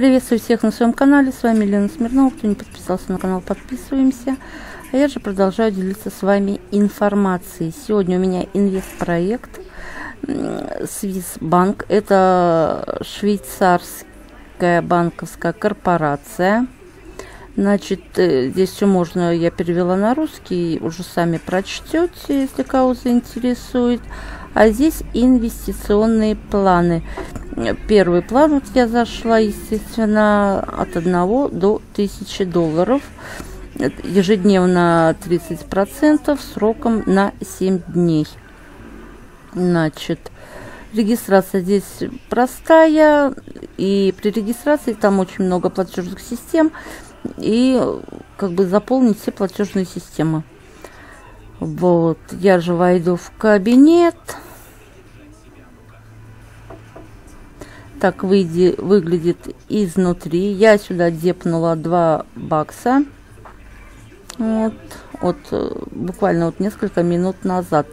Приветствую всех на своем канале. С вами Лена Смирнова. Кто не подписался на канал, подписываемся. А я же продолжаю делиться с вами информацией. Сегодня у меня инвест-проект Свисбанк. Это швейцарская банковская корпорация. Значит, э, здесь все можно, я перевела на русский, уже сами прочтете, если кого заинтересует. А здесь инвестиционные планы. Первый план, вот я зашла, естественно, от 1 до 1000 долларов. Ежедневно 30% сроком на 7 дней. Значит, регистрация здесь простая. И при регистрации там очень много платежных систем. И как бы заполнить все платежные системы. Вот, я же войду в кабинет. Так выйди, выглядит изнутри. Я сюда депнула 2 бакса. Вот, вот буквально вот несколько минут назад.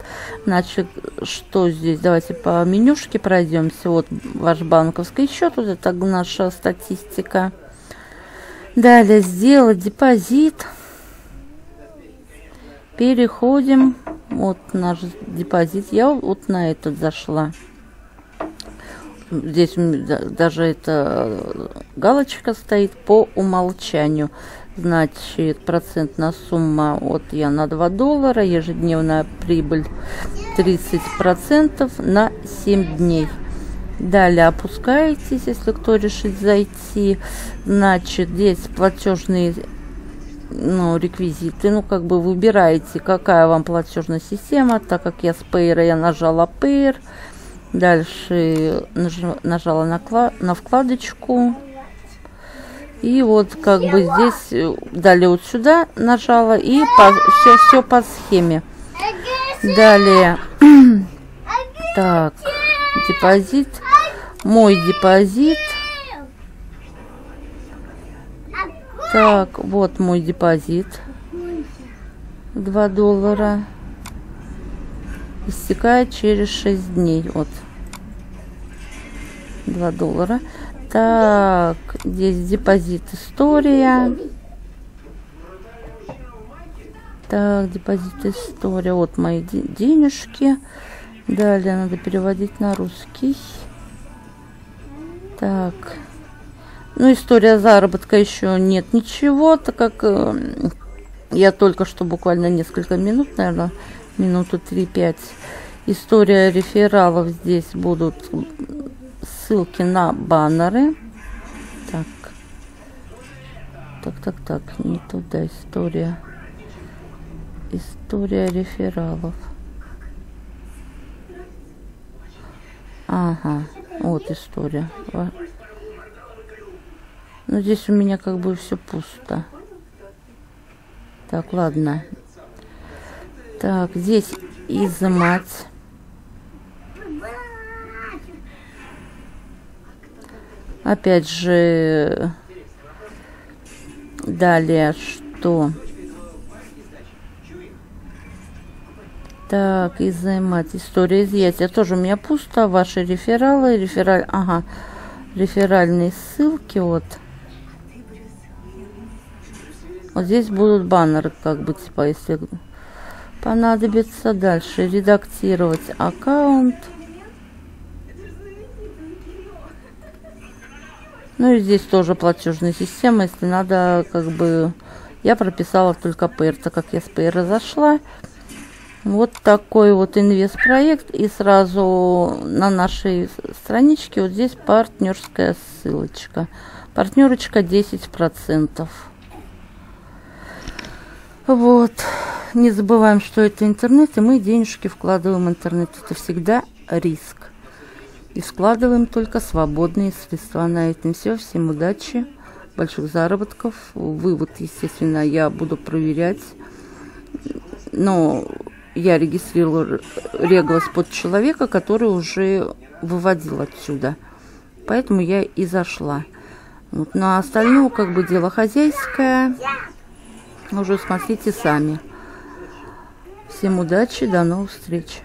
Значит, что здесь? Давайте по менюшке пройдемся. Вот ваш банковский счет. Вот это наша статистика. Далее сделать депозит. Переходим. Вот наш депозит. Я вот на этот зашла. Здесь даже эта галочка стоит по умолчанию. Значит, процентная сумма, вот я на 2 доллара, ежедневная прибыль 30% на 7 дней. Далее опускаетесь, если кто решит зайти. Значит, здесь платежные ну, реквизиты. Ну, как бы выбираете, какая вам платежная система. Так как я с Payer, я нажала Payer. Дальше нажала на, на вкладочку. И вот как бы здесь, далее вот сюда нажала и по, все, все по схеме. Далее, так, депозит, мой депозит. Так, вот мой депозит. 2 доллара истекает через 6 дней. Вот. 2 доллара. Так, здесь депозит история. Так, депозит история. Вот мои денежки. Далее надо переводить на русский. Так. Ну, история заработка еще нет ничего, так как э, я только что буквально несколько минут, наверное, минуту 3-5. История рефералов здесь будут ссылки на баннеры. Так. Так, так, так, не туда история. История рефералов. Ага, вот история. Но ну, здесь у меня как бы все пусто. Так, ладно. Так, здесь изымать. Опять же, далее что? Так, изымать. История изъятия. Тоже у меня пусто. Ваши рефералы. Рефераль... Ага. Реферальные ссылки. Вот. Вот здесь будут баннеры, как бы, типа, если понадобится. Дальше редактировать аккаунт. Ну и здесь тоже платежная система, если надо, как бы, я прописала только PR, так как я с PR зашла. Вот такой вот инвест-проект. И сразу на нашей страничке вот здесь партнерская ссылочка. Партнерочка 10%. Вот. Не забываем, что это интернет, и мы денежки вкладываем в интернет. Это всегда риск и складываем только свободные средства. На этом все. Всем удачи, больших заработков. Вывод, естественно, я буду проверять. Но я регистрировала реглас под человека, который уже выводил отсюда. Поэтому я и зашла. Вот. Ну а остальное как бы дело хозяйское. Уже смотрите сами. Всем удачи, до новых встреч.